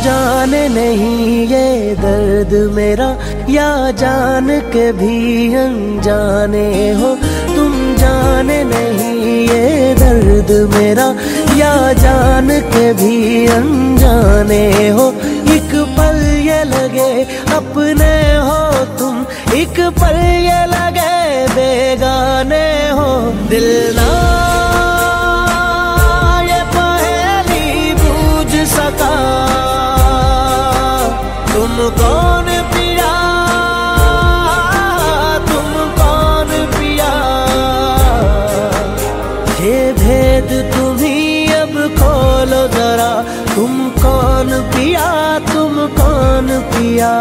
जाने नहीं ये दर्द मेरा, या जान के भी अनजाने हो। तुम जाने नहीं ये दर्द मेरा, या जान के भी अनजाने हो। एक पल ये लगे अपने हो तुम, एक पल ये लगे बेगाने हो। दिल ना ये पहेली बूझ सका। कौन पिया? तुम कौन पिया? ये भेद तुम्ही अब खोलो जरा। तुम कौन पिया? तुम कौन पिया?